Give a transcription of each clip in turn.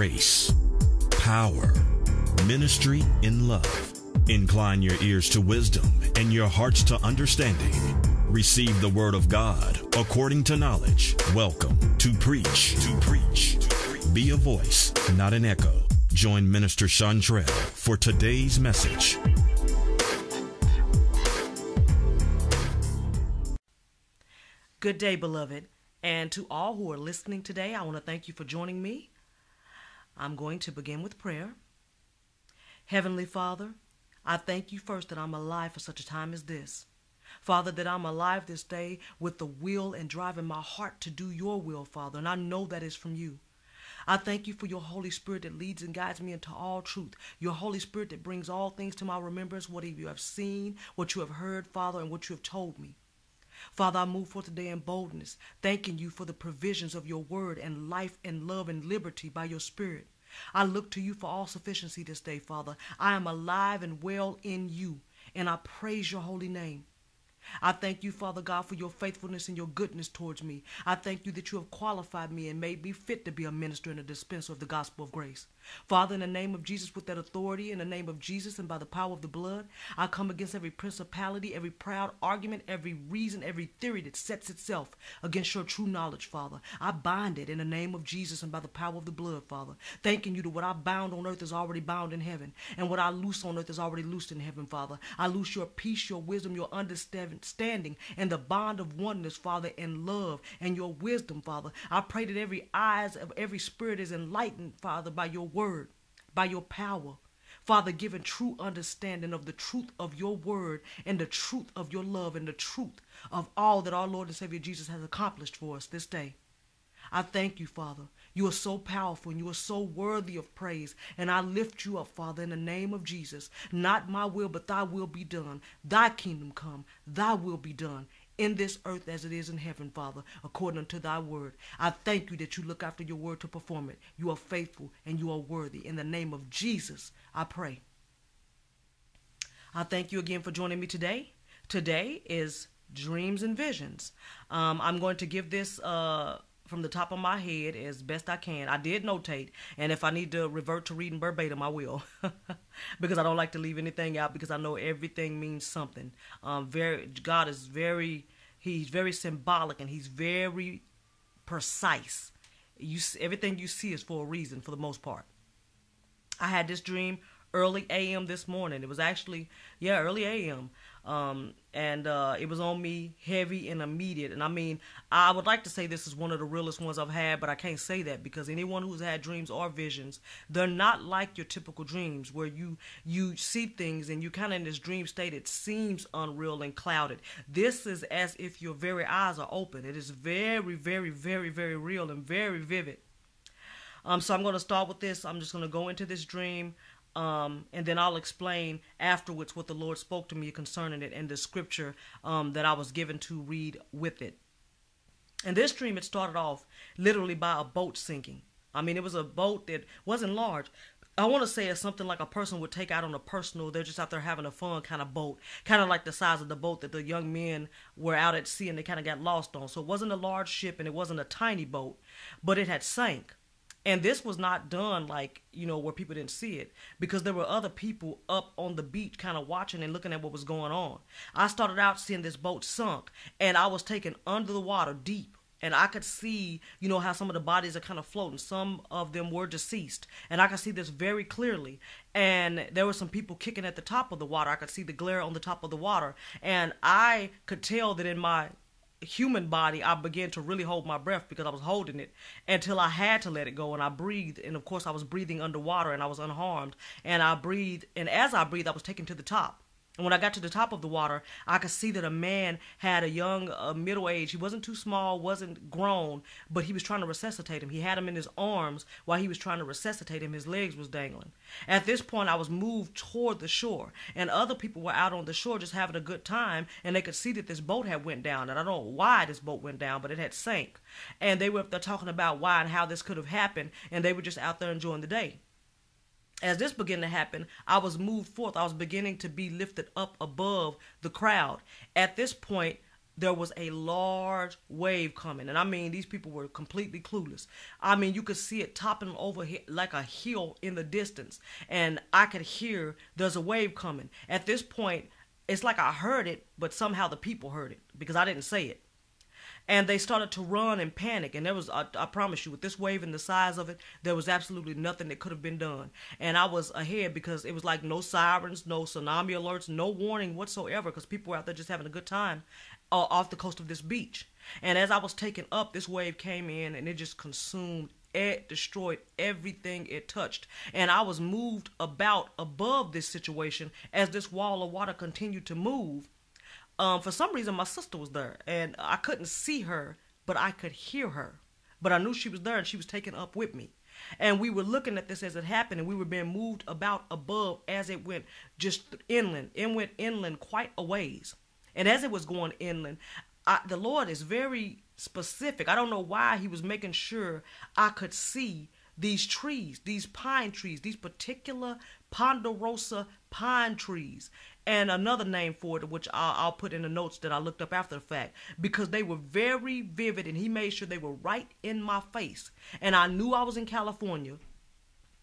grace, power, ministry in love. Incline your ears to wisdom and your hearts to understanding. Receive the word of God according to knowledge. Welcome to Preach. To Preach. Be a voice, not an echo. Join Minister Shawntrell for today's message. Good day, beloved. And to all who are listening today, I want to thank you for joining me. I'm going to begin with prayer. Heavenly Father, I thank you first that I'm alive for such a time as this. Father, that I'm alive this day with the will and drive in my heart to do your will, Father, and I know that is from you. I thank you for your Holy Spirit that leads and guides me into all truth. Your Holy Spirit that brings all things to my remembrance, what you have seen, what you have heard, Father, and what you have told me. Father, I move forth today in boldness, thanking you for the provisions of your word and life and love and liberty by your Spirit. I look to you for all sufficiency this day, Father. I am alive and well in you, and I praise your holy name. I thank you, Father God, for your faithfulness and your goodness towards me. I thank you that you have qualified me and made me fit to be a minister and a dispenser of the gospel of grace. Father, in the name of Jesus, with that authority, in the name of Jesus, and by the power of the blood, I come against every principality, every proud argument, every reason, every theory that sets itself against your true knowledge, Father. I bind it in the name of Jesus and by the power of the blood, Father. Thanking you that what I bound on earth is already bound in heaven, and what I loose on earth is already loosed in heaven, Father. I loose your peace, your wisdom, your understanding, and the bond of oneness, Father, and love and your wisdom, Father. I pray that every eyes of every spirit is enlightened, Father, by your word, by your power. Father, giving true understanding of the truth of your word and the truth of your love and the truth of all that our Lord and Savior Jesus has accomplished for us this day. I thank you, Father. You are so powerful and you are so worthy of praise. And I lift you up, Father, in the name of Jesus. Not my will, but thy will be done. Thy kingdom come. Thy will be done in this earth as it is in heaven, Father, according to thy word. I thank you that you look after your word to perform it. You are faithful and you are worthy. In the name of Jesus, I pray. I thank you again for joining me today. Today is Dreams and Visions. Um, I'm going to give this uh, from the top of my head as best I can. I did notate, and if I need to revert to reading verbatim, I will, because I don't like to leave anything out because I know everything means something. Um, very God is very He's very symbolic and He's very precise. You everything you see is for a reason for the most part. I had this dream early a.m. this morning. It was actually yeah early a.m. Um, and uh, it was on me heavy and immediate. And I mean, I would like to say this is one of the realest ones I've had, but I can't say that because anyone who's had dreams or visions, they're not like your typical dreams where you you see things and you kind of in this dream state. It seems unreal and clouded. This is as if your very eyes are open. It is very, very, very, very real and very vivid. Um, so I'm going to start with this. I'm just going to go into this dream. Um, and then I'll explain afterwards what the Lord spoke to me concerning it and the scripture um, that I was given to read with it. And this dream, it started off literally by a boat sinking. I mean, it was a boat that wasn't large. I want to say it's something like a person would take out on a personal, they're just out there having a fun kind of boat, kind of like the size of the boat that the young men were out at sea and they kind of got lost on. So it wasn't a large ship and it wasn't a tiny boat, but it had sank. And this was not done like, you know, where people didn't see it because there were other people up on the beach kind of watching and looking at what was going on. I started out seeing this boat sunk and I was taken under the water deep. And I could see, you know, how some of the bodies are kind of floating. Some of them were deceased. And I could see this very clearly. And there were some people kicking at the top of the water. I could see the glare on the top of the water. And I could tell that in my human body, I began to really hold my breath because I was holding it until I had to let it go. And I breathed. And of course, I was breathing underwater and I was unharmed. And I breathed. And as I breathed, I was taken to the top. And when I got to the top of the water, I could see that a man had a young, uh, middle age. He wasn't too small, wasn't grown, but he was trying to resuscitate him. He had him in his arms while he was trying to resuscitate him. His legs was dangling. At this point, I was moved toward the shore, and other people were out on the shore just having a good time, and they could see that this boat had went down. And I don't know why this boat went down, but it had sank. And they were up there talking about why and how this could have happened, and they were just out there enjoying the day as this began to happen, I was moved forth. I was beginning to be lifted up above the crowd. At this point, there was a large wave coming. And I mean, these people were completely clueless. I mean, you could see it topping over like a hill in the distance. And I could hear there's a wave coming. At this point, it's like I heard it, but somehow the people heard it because I didn't say it and they started to run and panic. And there was, I, I, promise you, with this wave and the size of it, there was absolutely nothing that could have been done. And I was ahead because it was like no sirens, no tsunami alerts, no warning whatsoever because people were out there just having a good time uh, off the coast of this beach. And as I was taking up, this wave came in and it just consumed it destroyed everything it touched. And I was moved about above this situation as this wall of water continued to move um, for some reason my sister was there and I couldn't see her, but I could hear her. But I knew she was there and she was taken up with me. And we were looking at this as it happened, and we were being moved about above as it went just inland. It went inland quite a ways. And as it was going inland, I, the Lord is very specific. I don't know why He was making sure I could see these trees, these pine trees, these particular ponderosa pine trees and another name for it, which I'll, I'll, put in the notes that I looked up after the fact, because they were very vivid and he made sure they were right in my face. And I knew I was in California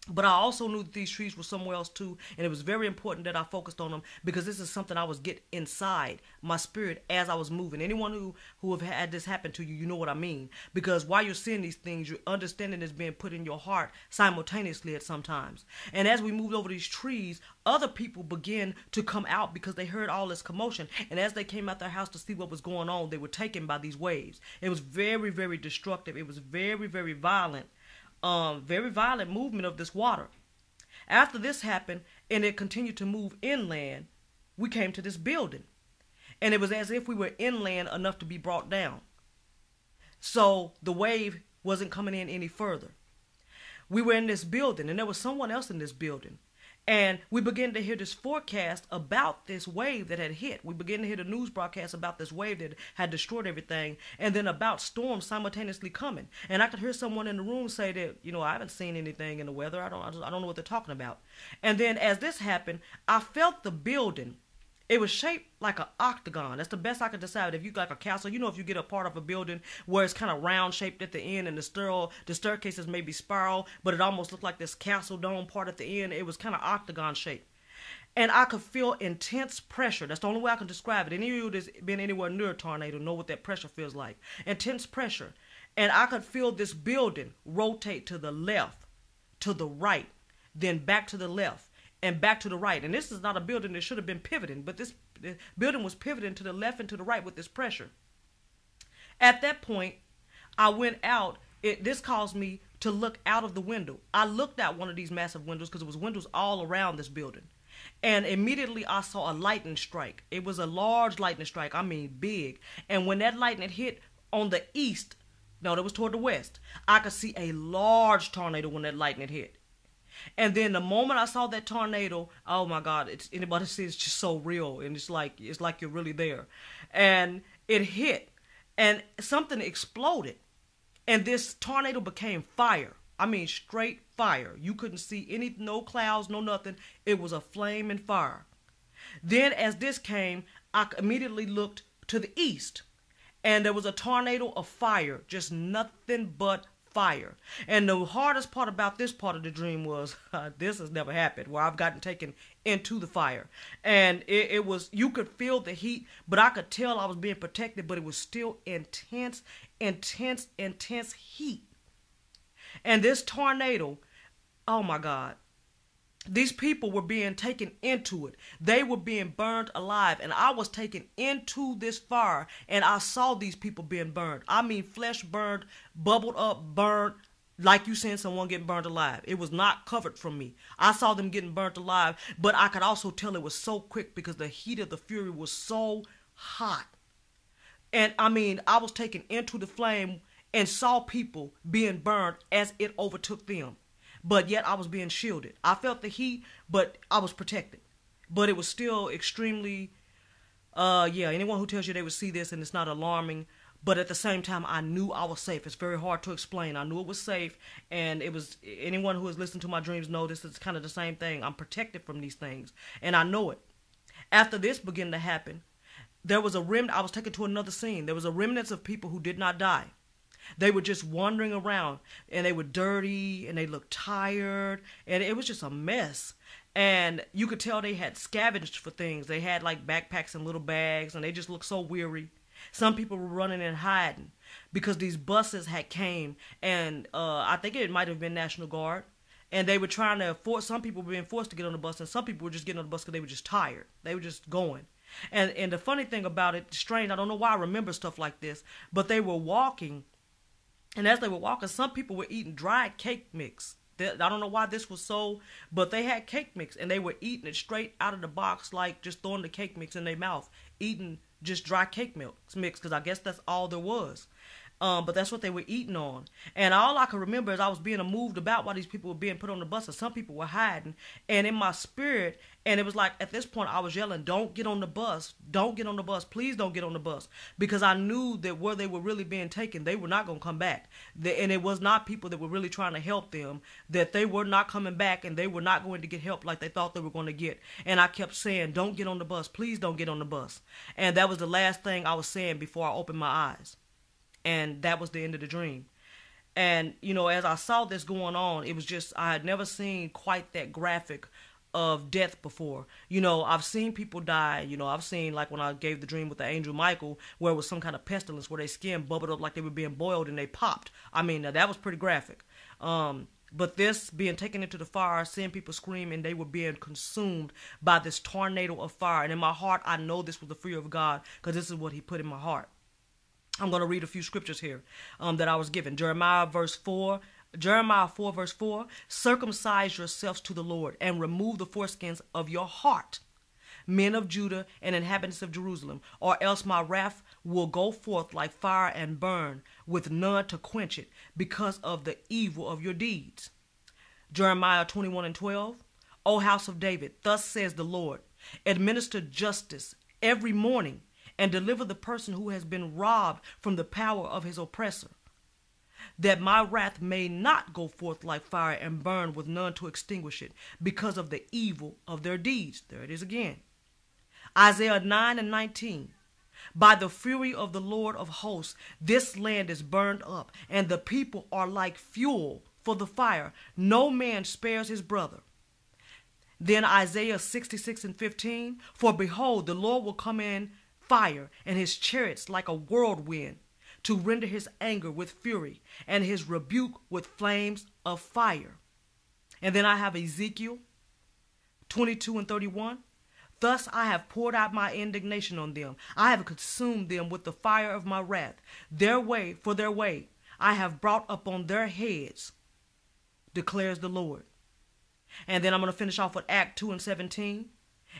but I also knew that these trees were somewhere else too, and it was very important that I focused on them because this is something I was get inside my spirit as I was moving. Anyone who who have had this happen to you, you know what I mean. Because while you're seeing these things, your understanding is being put in your heart simultaneously at sometimes. And as we moved over these trees, other people began to come out because they heard all this commotion. And as they came out their house to see what was going on, they were taken by these waves. It was very, very destructive. It was very, very violent um, very violent movement of this water. After this happened and it continued to move inland, we came to this building. And it was as if we were inland enough to be brought down. So the wave wasn't coming in any further. We were in this building, and there was someone else in this building. And we begin to hear this forecast about this wave that had hit. We begin to hear the news broadcast about this wave that had destroyed everything, and then about storms simultaneously coming. And I could hear someone in the room say that, you know, I haven't seen anything in the weather. I don't, I don't know what they're talking about. And then as this happened, I felt the building it was shaped like an octagon. That's the best I could decide. If you like a castle, you know, if you get a part of a building where it's kind of round shaped at the end and the the staircases may be spiral, but it almost looked like this castle dome part at the end. It was kind of octagon shaped. And I could feel intense pressure. That's the only way I can describe it. Any of you that's been anywhere near a tornado know what that pressure feels like. Intense pressure. And I could feel this building rotate to the left, to the right, then back to the left and back to the right. And this is not a building that should have been pivoting, but this building was pivoting to the left and to the right with this pressure. At that point, I went out. It, this caused me to look out of the window. I looked out one of these massive windows because it was windows all around this building. And immediately I saw a lightning strike. It was a large lightning strike, I mean big. And when that lightning hit on the east, no, that was toward the west, I could see a large tornado when that lightning hit. And then the moment I saw that tornado, oh my God, it's anybody see it's just so real and it's like it's like you're really there. And it hit and something exploded. And this tornado became fire. I mean straight fire. You couldn't see any no clouds, no nothing. It was a flame and fire. Then as this came, I immediately looked to the east and there was a tornado of fire, just nothing but fire. And the hardest part about this part of the dream was uh, this has never happened where I've gotten taken into the fire. And it, it, was, you could feel the heat, but I could tell I was being protected, but it was still intense, intense, intense heat. And this tornado, oh my God, these people were being taken into it. They were being burned alive. And I was taken into this fire and I saw these people being burned. I mean, flesh burned, bubbled up, burned, like you seeing someone getting burned alive. It was not covered from me. I saw them getting burnt alive, but I could also tell it was so quick because the heat of the fury was so hot. And I mean, I was taken into the flame and saw people being burned as it overtook them but yet I was being shielded. I felt the heat, but I was protected. But it was still extremely, uh, yeah. Anyone who tells you they would see this and it's not alarming, but at the same time, I knew I was safe. It's very hard to explain. I knew it was safe, and it was anyone who has listened to my dreams know this is kind of the same thing. I'm protected from these things, and I know it. After this began to happen, there was a remnant. I was taken to another scene. There was a remnants of people who did not die. They were just wandering around and they were dirty and they looked tired and it was just a mess. And you could tell they had scavenged for things. They had like backpacks and little bags and they just looked so weary. Some people were running and hiding because these buses had came and uh, I think it might have been National Guard and they were trying to force some people were being forced to get on the bus and some people were just getting on the bus because they were just tired they were just going and and the funny thing about it strange i don't know why i remember stuff like this but they were walking and as they were walking, some people were eating dried cake mix. I don't know why this was so, but they had cake mix and they were eating it straight out of the box, like just throwing the cake mix in their mouth, eating just dry cake mix mix, because I guess that's all there was. Um, but that's what they were eating on. And all I can remember is I was being moved about while these people were being put on the bus, and some people were hiding. And in my spirit, and it was like at this point I was yelling, "Don't get on the bus! Don't get on the bus! Please don't get on the bus!" Because I knew that where they were really being taken, they were not going to come back. and it was not people that were really trying to help them. That they were not coming back, and they were not going to get help like they thought they were going to get. And I kept saying, "Don't get on the bus! Please don't get on the bus!" And that was the last thing I was saying before I opened my eyes and that was the end of the dream. And you know, as I saw this going on, it was just I had never seen quite that graphic of death before. You know, I've seen people die. You know, I've seen like when I gave the dream with the angel Michael, where it was some kind of pestilence where their skin bubbled up like they were being boiled and they popped. I mean, that was pretty graphic. Um, but this being taken into the fire, seeing people scream, and they were being consumed by this tornado of fire. And in my heart, I know this was the fear of God because this is what He put in my heart. I'm going to read a few scriptures here um, that I was given. Jeremiah verse 4. Jeremiah 4 verse 4. Circumcise yourselves to the Lord and remove the foreskins of your heart, men of Judah and inhabitants of Jerusalem, or else my wrath will go forth like fire and burn, with none to quench it, because of the evil of your deeds. Jeremiah 21 and 12. O house of David, thus says the Lord, administer justice every morning and deliver the person who has been robbed from the power of his oppressor, that my wrath may not go forth like fire and burn with none to extinguish it because of the evil of their deeds. There it is again. Isaiah 9 and 19. By the fury of the Lord of hosts, this land is burned up, and the people are like fuel for the fire. No man spares his brother. Then Isaiah 66 and 15. For behold, the Lord will come in fire, and his chariots like a whirlwind, to render his anger with fury, and his rebuke with flames of fire. And then I have Ezekiel 22 and 31. Thus I have poured out my indignation on them. I have consumed them with the fire of my wrath. Their way, for their way, I have brought upon their heads, declares the Lord. And then I'm going to finish off with Act 2 and 17.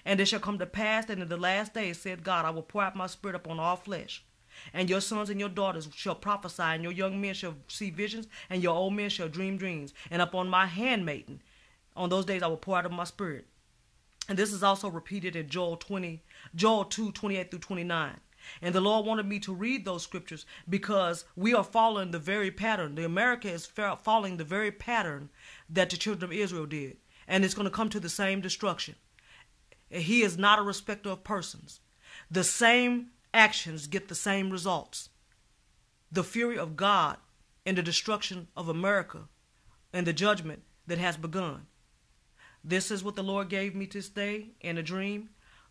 And it shall come to pass that in the last days, said God, I will pour out my spirit upon all flesh. And your sons and your daughters shall prophesy, and your young men shall see visions, and your old men shall dream dreams. And upon my handmaiden, on those days I will pour out of my spirit. And this is also repeated in Joel 20, Joel 2, 28 through 29. And the Lord wanted me to read those scriptures because we are following the very pattern. The America is following the very pattern that the children of Israel did. And it's going to come to the same destruction. He is not a respecter of persons. The same actions get the same results. The fury of God and the destruction of America and the judgment that has begun. This is what the Lord gave me this day in a dream,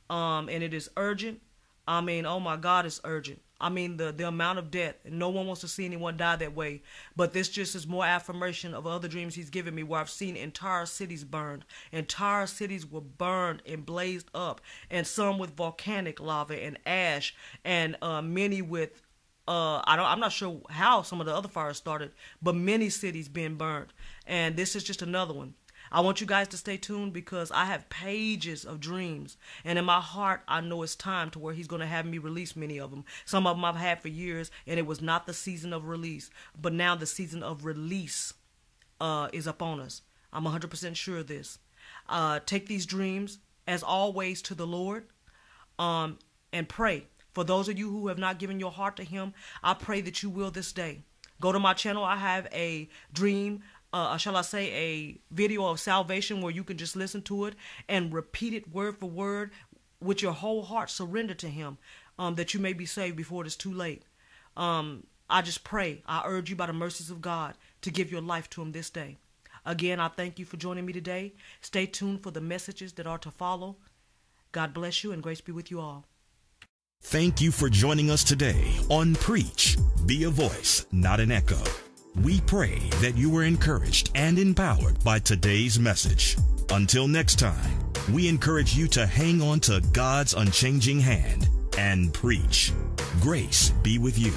um, and it is urgent. I mean, oh my God, it's urgent. I mean, the, the amount of death. No one wants to see anyone die that way. But this just is more affirmation of other dreams he's given me where I've seen entire cities burned. Entire cities were burned and blazed up. And some with volcanic lava and ash. And uh, many with, uh, I don't, I'm not sure how some of the other fires started, but many cities being burned. And this is just another one. I want you guys to stay tuned because I have pages of dreams. And in my heart, I know it's time to where he's going to have me release many of them. Some of them I've had for years, and it was not the season of release. But now the season of release uh, is upon us. I'm 100% sure of this. Uh, take these dreams, as always, to the Lord um, and pray. For those of you who have not given your heart to Him, I pray that you will this day. Go to my channel. I have a dream uh, shall I say, a video of salvation where you can just listen to it and repeat it word for word with your whole heart, surrender to Him. um, that you may be saved before it is too late. Um, I just pray, I urge you by the mercies of God to give your life to Him this day. Again, I thank you for joining me today. Stay tuned for the messages that are to follow. God bless you and grace be with you all. Thank you for joining us today on Preach. Be a voice, not an echo. We pray that you were encouraged and empowered by today's message. Until next time, we encourage you to hang on to God's unchanging hand and preach. Grace be with you.